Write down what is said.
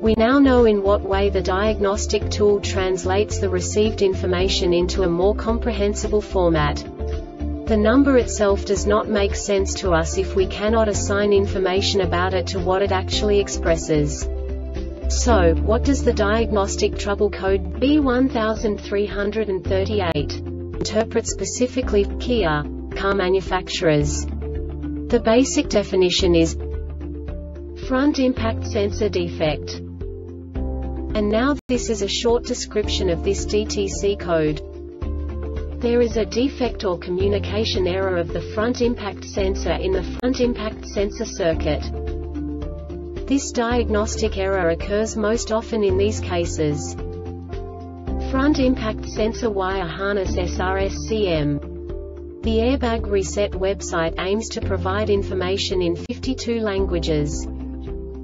We now know in what way the diagnostic tool translates the received information into a more comprehensible format. The number itself does not make sense to us if we cannot assign information about it to what it actually expresses. So, what does the diagnostic trouble code B1338 interpret specifically Kia car manufacturers? The basic definition is front impact sensor defect. And now, this is a short description of this DTC code. There is a defect or communication error of the front impact sensor in the front impact sensor circuit. This diagnostic error occurs most often in these cases. Front impact sensor wire harness SRSCM. The Airbag Reset website aims to provide information in 52 languages.